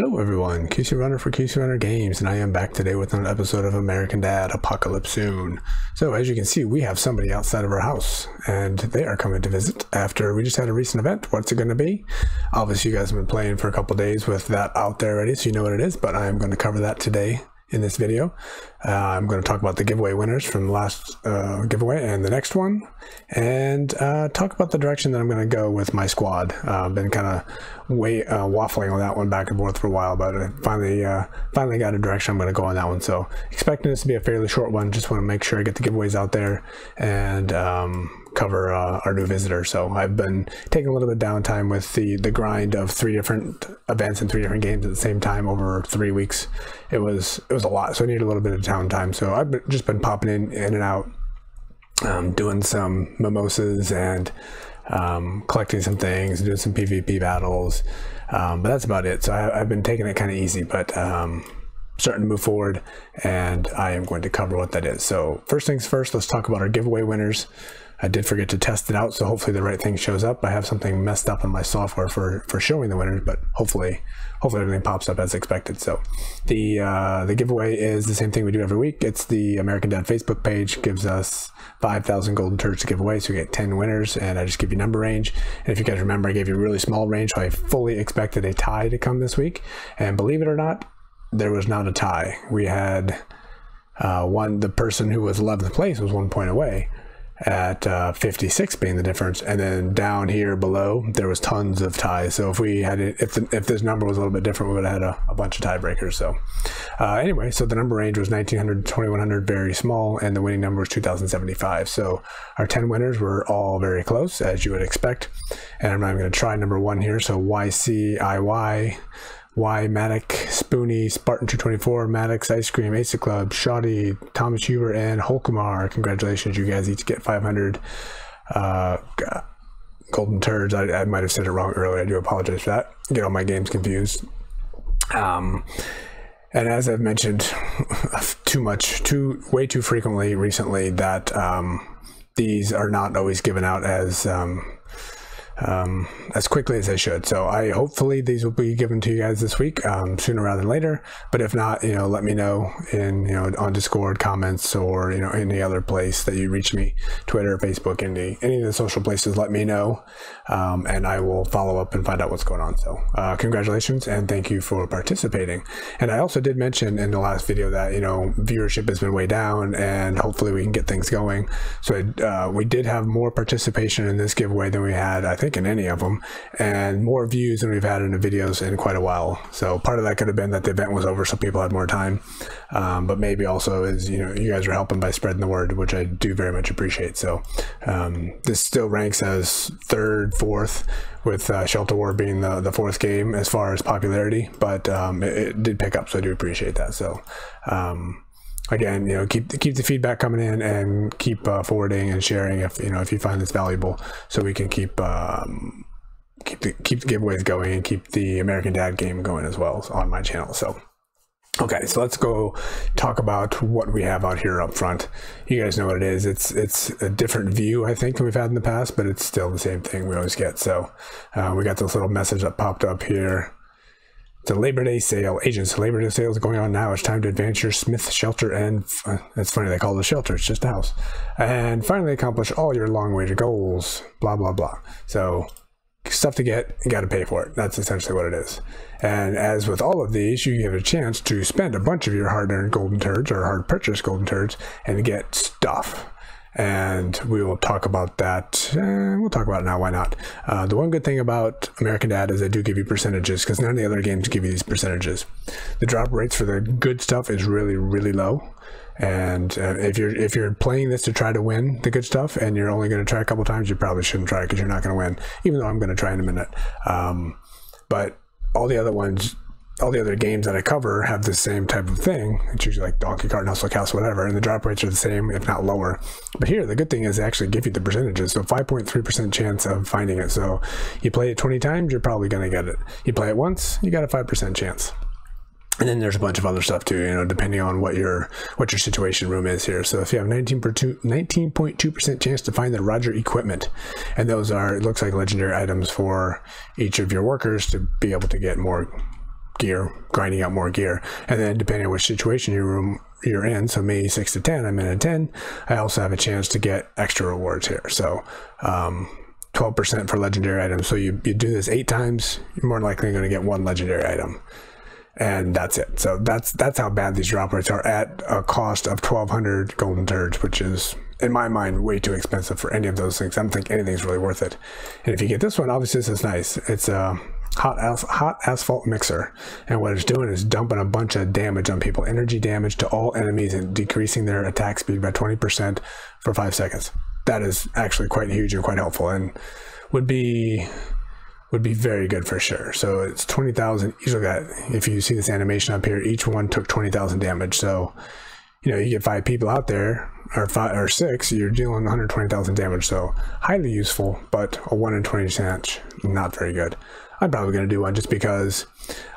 Hello everyone, QC Runner for QC Runner Games, and I am back today with another episode of American Dad Apocalypse Soon. So as you can see, we have somebody outside of our house, and they are coming to visit after we just had a recent event. What's it going to be? Obviously you guys have been playing for a couple days with that out there already, so you know what it is, but I am going to cover that today in this video. Uh, I'm going to talk about the giveaway winners from the last uh, giveaway and the next one, and uh, talk about the direction that I'm going to go with my squad. Uh, I've been kind of uh, waffling on that one back and forth for a while, but I finally uh, finally got a direction I'm going to go on that one. So expecting this to be a fairly short one. Just want to make sure I get the giveaways out there and um, cover uh, our new visitor. So I've been taking a little bit of downtime with the the grind of three different events and three different games at the same time over three weeks. It was it was a lot, so I needed a little bit of downtime. So I've been, just been popping in in and out, um, doing some mimosas and um, collecting some things, doing some PvP battles. Um, but that's about it. So I, have been taking it kind of easy, but um, starting to move forward and I am going to cover what that is. So first things first, let's talk about our giveaway winners. I did forget to test it out, so hopefully the right thing shows up. I have something messed up in my software for for showing the winners, but hopefully hopefully everything pops up as expected. So the uh, the giveaway is the same thing we do every week. It's the American Dad Facebook page gives us 5,000 golden turds to give away, so we get 10 winners, and I just give you number range. And if you guys remember, I gave you a really small range, so I fully expected a tie to come this week. And believe it or not, there was not a tie. We had uh, one the person who was 11th place was one point away at uh, 56 being the difference. And then down here below there was tons of ties. So if we had it if, the, if this number was a little bit different we would have had a, a bunch of tiebreakers. So uh, anyway so the number range was 1900 2100 very small and the winning number was 2075 so our 10 winners were all very close as you would expect. And i'm going to try number one here. So yciy Y, Matic, Spoonie, Spartan 224, Maddox, Ice Cream, Ace Club, Shoddy, Thomas Huber, and Holkumar. Congratulations, you guys each get 500 uh, golden turds. I, I might have said it wrong earlier. I do apologize for that. Get all my games confused. Um, and as I've mentioned too much, too way too frequently recently, that um, these are not always given out as um, um, as quickly as they should. So I hopefully these will be given to you guys this week, um, sooner rather than later. But if not, you know, let me know in you know on Discord comments or you know any other place that you reach me, Twitter, Facebook, any any of the social places. Let me know, um, and I will follow up and find out what's going on. So uh, congratulations and thank you for participating. And I also did mention in the last video that you know viewership has been way down, and hopefully we can get things going. So uh, we did have more participation in this giveaway than we had, I think think, in any of them, and more views than we've had in the videos in quite a while. So part of that could have been that the event was over, so people had more time. Um, but maybe also is you know you guys are helping by spreading the word, which I do very much appreciate. So um, this still ranks as third, fourth, with uh, Shelter War being the the fourth game as far as popularity, but um, it, it, did pick up, so I do appreciate that. So. Um, again, you know, keep keep the feedback coming in and keep uh, forwarding and sharing if you know if you find this valuable, so we can keep um, keep the keep the giveaways going and keep the American Dad game going as well on my channel. So. Okay, so let's go talk about what we have out here up front. You guys know what it is. It's it's a different view, I think, than we've had in the past, but it's still the same thing we always get. So uh, we got this little message that popped up here. It's a Labor Day sale. Agents, Labor Day sale is going on now. It's time to advance your Smith shelter and uh, it's funny they call it a shelter. It's just a house. And finally accomplish all your long-awaited goals. Blah blah blah. So stuff to get, you got to pay for it. That's essentially what it is. And as with all of these, you get a chance to spend a bunch of your hard-earned golden turds or hard-purchased golden turds and get stuff and we will talk about that. Eh, we'll talk about it now. Why not? Uh, the one good thing about American Dad is they do give you percentages because none of the other games give you these percentages. The drop rates for the good stuff is really, really low. And uh, if you're if you're playing this to try to win the good stuff, and you're only going to try a couple times, you probably shouldn't try because you're not going to win. Even though I'm going to try in a minute. Um, but all the other ones all the other games that I cover have the same type of thing. It's usually like Donkey Kart, Hustle Castle, whatever, and the drop rates are the same, if not lower. But here, the good thing is they actually give you the percentages. So 5.3% chance of finding it. So you play it 20 times, you're probably going to get it. You play it once, you got a 5% chance. And then there's a bunch of other stuff too, you know, depending on what your what your situation room is here. So if you have 19.2% chance to find the Roger equipment, and those are, it looks like legendary items for each of your workers to be able to get more gear, grinding out more gear. And then depending on which situation you're, you're in, so me 6 to 10, I'm in a 10, I also have a chance to get extra rewards here. So um, 12% for legendary items. So you, you do this eight times, you're more likely going to get one legendary item. And that's it. So that's that's how bad these drop rates are at a cost of 1200 golden turds, which is in my mind way too expensive for any of those things. I don't think anything's really worth it. And if you get this one, obviously this is nice. It's a hot as hot asphalt mixer, and what it's doing is dumping a bunch of damage on people, energy damage to all enemies, and decreasing their attack speed by 20% for five seconds that is actually quite huge and quite helpful and would be would be very good for sure. So it's 20,000. You look at, if you see this animation up here, each one took 20,000 damage. So, you know, you get five people out there or five or six, you're dealing 120,000 damage. So highly useful, but a one in 20 chance, not very good. I'm probably going to do one just because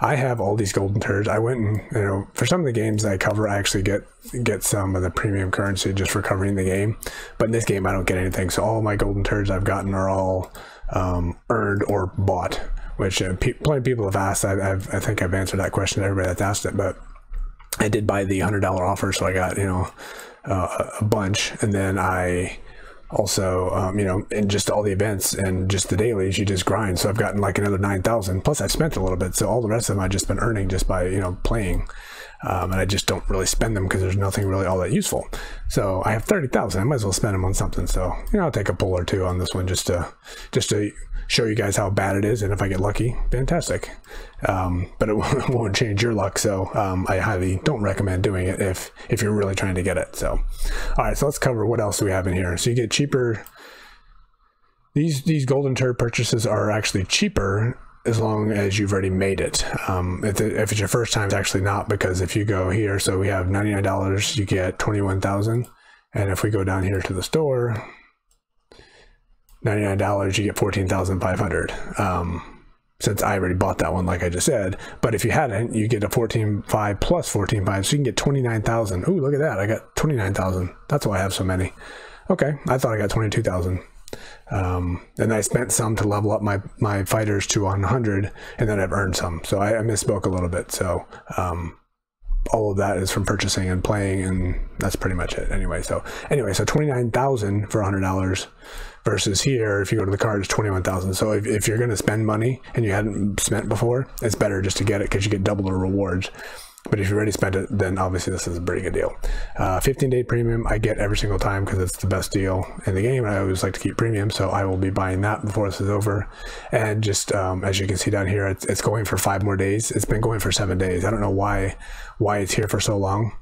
I have all these golden turds. I went and, you know, for some of the games I cover, I actually get get some of the premium currency just for covering the game. But in this game, I don't get anything. So all my golden turds I've gotten are all um, earned or bought, which uh, pe plenty of people have asked. I, I've, I think I've answered that question everybody that's asked it, but I did buy the $100 offer, so I got, you know, uh, a bunch. And then I also um, you know in just all the events and just the dailies you just grind so i've gotten like another 9000 plus i've spent a little bit so all the rest of them i've just been earning just by you know playing um, and i just don't really spend them because there's nothing really all that useful. So i have 30000 i might as well spend them on something. So you know i'll take a pull or two on this one just to just to show you guys how bad it is. And if i get lucky fantastic. Um, but it won't change your luck. So um, i highly don't recommend doing it if if you're really trying to get it. So all right. So let's cover what else do we have in here. So you get cheaper these these golden turd purchases are actually cheaper as long as you've already made it. Um, if, it, if, it's your first time, it's actually not because if you go here, so we have $99, you get 21,000. And if we go down here to the store, $99, you get 14,500. Um, since I already bought that one, like I just said. But if you hadn't, you get a 14.5 plus 14.5, so you can get 29,000. Ooh, look at that. I got 29,000. That's why I have so many. Okay, I thought I got 22,000. Um, and I spent some to level up my, my fighters to 100, and then I've earned some. So I, I misspoke a little bit. So um, all of that is from purchasing and playing, and that's pretty much it. Anyway, so anyway, so 29,000 for $100 versus here if you go to the card it's 21,000 so if, if you're going to spend money and you hadn't spent before it's better just to get it because you get double the rewards but if you already spent it then obviously this is a pretty good deal. Uh, 15 day premium I get every single time because it's the best deal in the game. And I always like to keep premium so I will be buying that before this is over. And just um, as you can see down here it's, it's going for five more days. It's been going for seven days. I don't know why why it's here for so long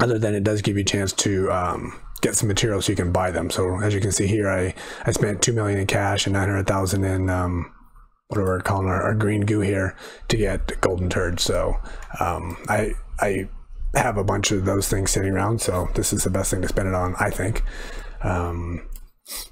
other than it does give you a chance to um, get some materials so you can buy them. So as you can see here, I, I spent 2 million in cash and 900,000 in, um, whatever we're calling our, our, green goo here to get golden turd. So, um, I, I have a bunch of those things sitting around. So this is the best thing to spend it on, I think. Um,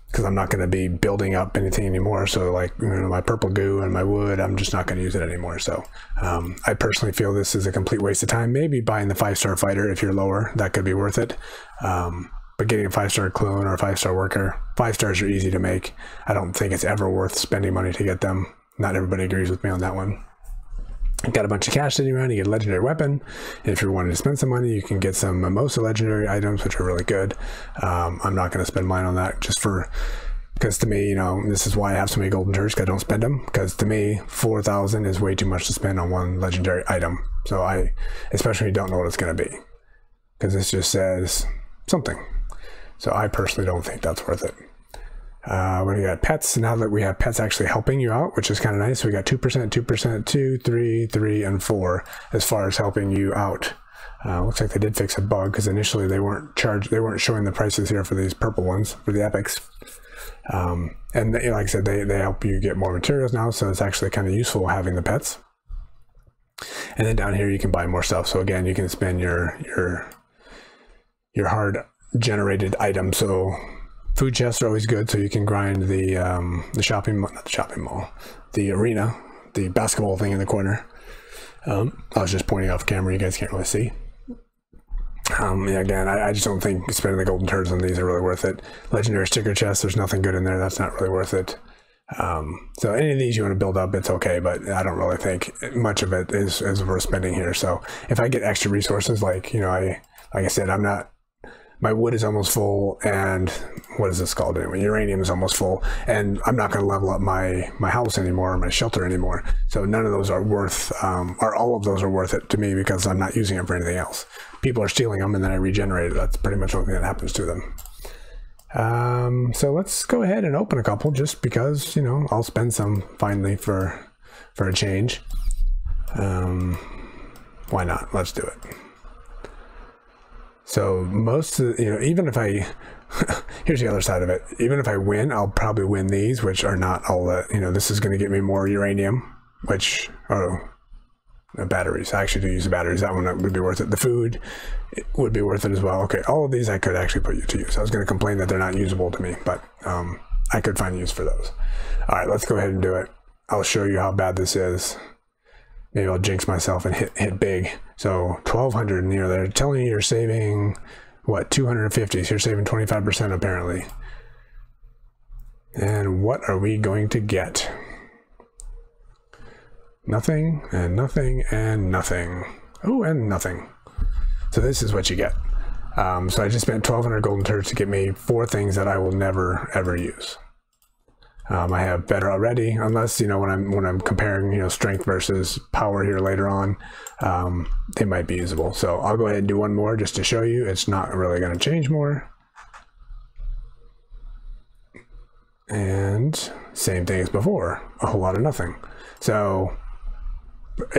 because I'm not going to be building up anything anymore. So like you know, my purple goo and my wood, I'm just not going to use it anymore. So um, I personally feel this is a complete waste of time. Maybe buying the five star fighter if you're lower, that could be worth it. Um, but getting a five star clone or a five star worker, five stars are easy to make. I don't think it's ever worth spending money to get them. Not everybody agrees with me on that one. You got a bunch of cash sitting around, you get a legendary weapon. If you're wanting to spend some money, you can get some Mimosa legendary items, which are really good. Um, I'm not going to spend mine on that just for because to me, you know, this is why I have so many golden turds because I don't spend them. Because to me, 4,000 is way too much to spend on one legendary item. So I, especially don't know what it's going to be. Because this just says something. So I personally don't think that's worth it. Uh, when we got pets, now that we have pets actually helping you out, which is kind of nice, we got 2%, 2%, 2, 3, 3, and 4 as far as helping you out. Uh, looks like they did fix a bug because initially they weren't charged, they weren't showing the prices here for these purple ones, for the epics. Um, and they, like I said, they, they help you get more materials now, so it's actually kind of useful having the pets. And then down here you can buy more stuff. So again, you can spend your your your hard generated item. So food chests are always good, so you can grind the um, the shopping not the shopping mall, the arena, the basketball thing in the corner. Um, I was just pointing off camera; you guys can't really see. Um, yeah, again, I, I, just don't think spending the golden turds on these are really worth it. Legendary sticker chests, there's nothing good in there. That's not really worth it. Um, so any of these you want to build up, it's okay, but I don't really think much of it is, is worth spending here. So if I get extra resources, like, you know, I, like I said, I'm not, my wood is almost full and what is this called anyway? Uranium is almost full and I'm not going to level up my, my house anymore, or my shelter anymore. So none of those are worth, um, or all of those are worth it to me because I'm not using them for anything else. People are stealing them and then I regenerate it. That's pretty much the only thing that happens to them. Um, so let's go ahead and open a couple just because, you know, I'll spend some finally for, for a change. Um, why not? Let's do it. So most, of, you know, even if I, here's the other side of it. Even if I win, I'll probably win these, which are not all that, you know, this is going to get me more uranium, which, oh, batteries. I actually do use the batteries. That one would be worth it. The food it would be worth it as well. Okay, all of these I could actually put you to use. I was going to complain that they're not usable to me, but um, I could find use for those. All right, let's go ahead and do it. I'll show you how bad this is. Maybe I'll jinx myself and hit hit big. So 1200 and you know they're telling you you're saving what 250 so you're saving 25% apparently. And what are we going to get? Nothing, and nothing, and nothing. Oh, and nothing. So this is what you get. Um, so I just spent 1200 golden turds to get me four things that I will never, ever use. Um, I have better already, unless, you know, when I'm, when I'm comparing, you know, strength versus power here later on, um, they might be usable. So I'll go ahead and do one more just to show you. It's not really going to change more. And same thing as before, a whole lot of nothing. So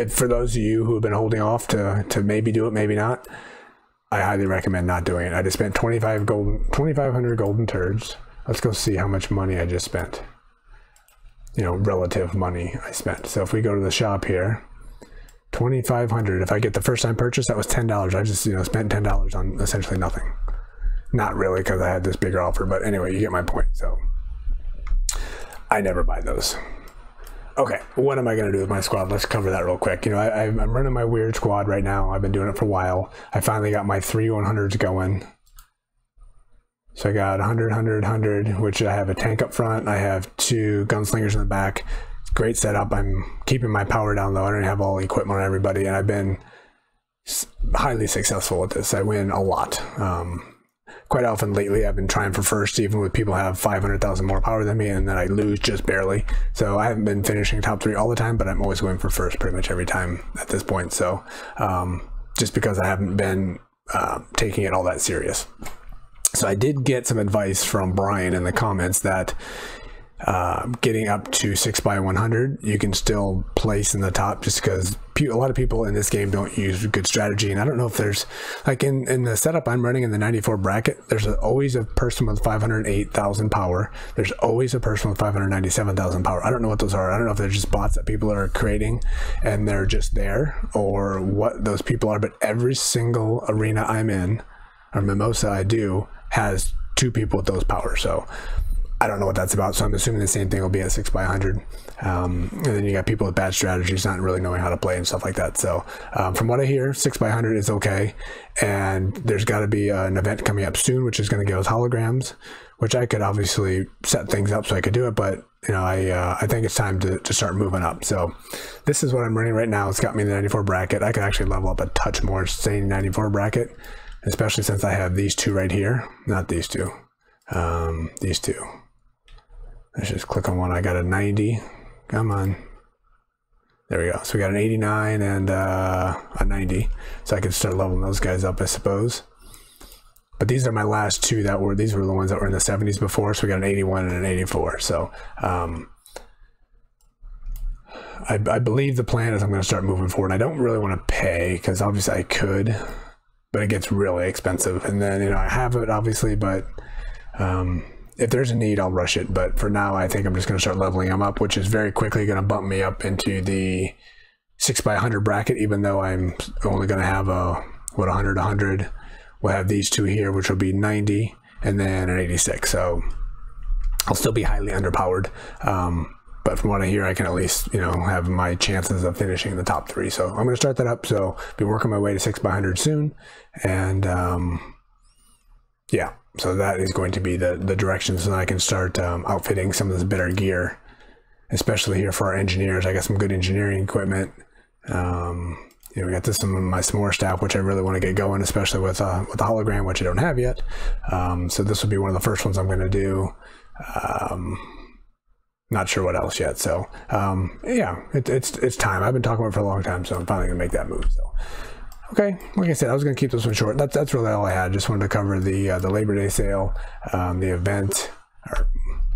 for those of you who have been holding off to to maybe do it, maybe not, I highly recommend not doing it. I just spent 25 golden 2500 golden turds. Let's go see how much money I just spent. You know, relative money I spent. So if we go to the shop here, 2500 if I get the first time purchase, that was $10. I just, you know, spent $10 on essentially nothing. Not really because I had this bigger offer, but anyway, you get my point. So I never buy those. Okay, what am I going to do with my squad? Let's cover that real quick. You know, I, am running my weird squad right now. I've been doing it for a while. I finally got my three 100s going. So I got 100, 100, 100, which I have a tank up front. I have two gunslingers in the back. Great setup. I'm keeping my power down low. I don't have all the equipment on everybody, and I've been highly successful with this. I win a lot. Um, quite often lately I've been trying for first, even with people have 500,000 more power than me, and then I lose just barely. So I haven't been finishing top three all the time, but I'm always going for first pretty much every time at this point. So um, just because I haven't been uh, taking it all that serious. So I did get some advice from Brian in the comments that uh, getting up to 6 by 100 you can still place in the top just because a lot of people in this game don't use good strategy and i don't know if there's like in in the setup i'm running in the 94 bracket there's a, always a person with 508000 power. There's always a person with 597000 power. I don't know what those are. I don't know if they're just bots that people are creating and they're just there or what those people are but every single arena i'm in or mimosa i do has two people with those powers. So I don't know what that's about, so I'm assuming the same thing will be at 6 by 100 um, and then you got people with bad strategies not really knowing how to play and stuff like that. So um, from what I hear, 6 by 100 is okay. And there's got to be an event coming up soon, which is going to give us holograms, which I could obviously set things up so I could do it. But, you know, I, uh, I think it's time to, to start moving up. So this is what I'm running right now. It's got me in the 94 bracket. I could actually level up a touch more, staying 94 bracket, especially since I have these two right here. Not these two. Um, these two. Let's just click on one. I got a 90. Come on. There we go. So we got an 89 and uh, a 90. So I can start leveling those guys up, I suppose. But these are my last two that were, these were the ones that were in the 70s before. So we got an 81 and an 84. So um, I, I believe the plan is I'm going to start moving forward. I don't really want to pay because obviously I could, but it gets really expensive. And then, you know, I have it obviously, but um, if there's a need, I'll rush it. But for now, I think I'm just going to start leveling them up, which is very quickly going to bump me up into the 6 by 100 bracket, even though I'm only going to have a, what, 100, 100. We'll have these two here, which will be 90 and then an 86. So I'll still be highly underpowered. Um, but from what I hear, I can at least, you know, have my chances of finishing in the top three. So I'm going to start that up. So I'll be working my way to 6 by 100 soon. And um, yeah, so that is going to be the, the direction so that I can start um, outfitting some of this better gear especially here for our engineers. I got some good engineering equipment. Um, you know, we got this some of my s'more staff, which I really want to get going, especially with uh, with the hologram, which I don't have yet. Um, so this will be one of the first ones I'm going to do. Um, not sure what else yet. So um, yeah, it, it's it's time. I've been talking about it for a long time, so I'm finally gonna make that move. So okay, like I said, I was gonna keep this one short. That's that's really all I had. Just wanted to cover the uh, the Labor Day sale, um, the event, or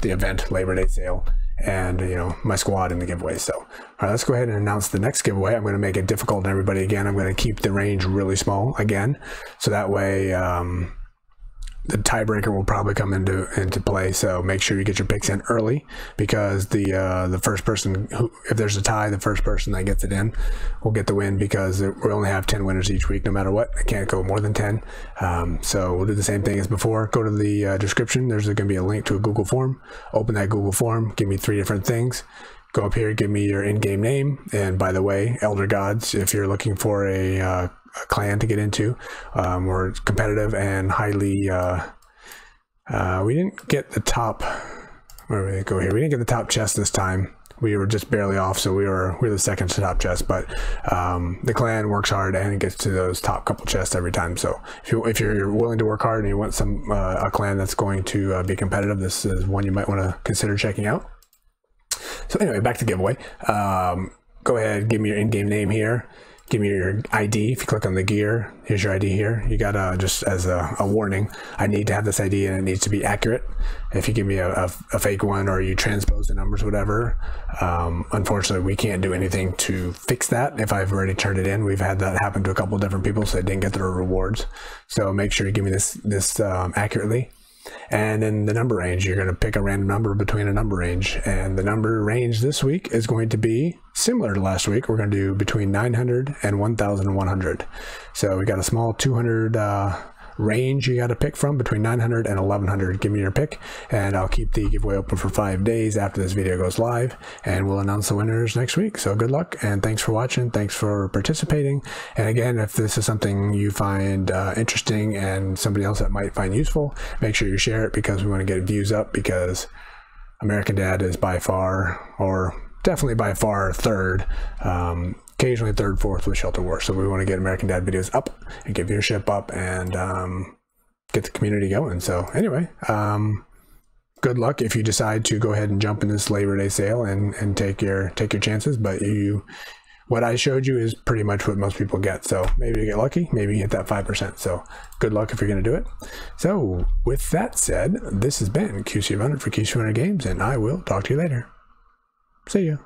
the event Labor Day sale, and you know my squad in the giveaway. So all right, let's go ahead and announce the next giveaway. I'm going to make it difficult on everybody again. I'm going to keep the range really small again, so that way. Um, the tiebreaker will probably come into into play. So make sure you get your picks in early because the uh, the first person, who, if there's a tie, the first person that gets it in will get the win because we only have ten winners each week, no matter what. I can't go more than ten. Um, so we'll do the same thing as before. Go to the uh, description. There's going to be a link to a Google form. Open that Google form. Give me three different things go up here, give me your in-game name. And by the way, Elder Gods, if you're looking for a uh, a clan to get into. Um, we're competitive and highly. Uh, uh, we didn't get the top. Where we go here? We didn't get the top chest this time. We were just barely off, so we were we are the second to top chest. But um, the clan works hard and it gets to those top couple chests every time. So if you if you're willing to work hard and you want some uh, a clan that's going to uh, be competitive, this is one you might want to consider checking out. So anyway, back to giveaway. Um, go ahead, give me your in-game name here give me your ID. If you click on the gear, here's your ID here. You gotta just as a, a, warning, I need to have this ID and it needs to be accurate. If you give me a, a, a fake one or you transpose the numbers, whatever, um, unfortunately we can't do anything to fix that. If I've already turned it in, we've had that happen to a couple different people, so they didn't get their rewards. So make sure you give me this this um, accurately. And in the number range, you're going to pick a random number between a number range. And the number range this week is going to be similar to last week. We're going to do between 900 and 1,100. So we got a small 200 uh, range you got to pick from between 900 and 1100 give me your pick and i'll keep the giveaway open for five days after this video goes live and we'll announce the winners next week. So good luck and thanks for watching. Thanks for participating. And again if this is something you find uh, interesting and somebody else that might find useful make sure you share it because we want to get views up because american dad is by far or definitely by far third um, occasionally third, fourth with Shelter War. So we want to get American Dad videos up and get viewership up and um, get the community going. So anyway, um, good luck if you decide to go ahead and jump in this Labor Day sale and, and take your take your chances. But you, what I showed you is pretty much what most people get. So maybe you get lucky, maybe you get that 5%. So good luck if you're going to do it. So with that said, this has been QC Runner for QC Runner Games, and I will talk to you later. See ya.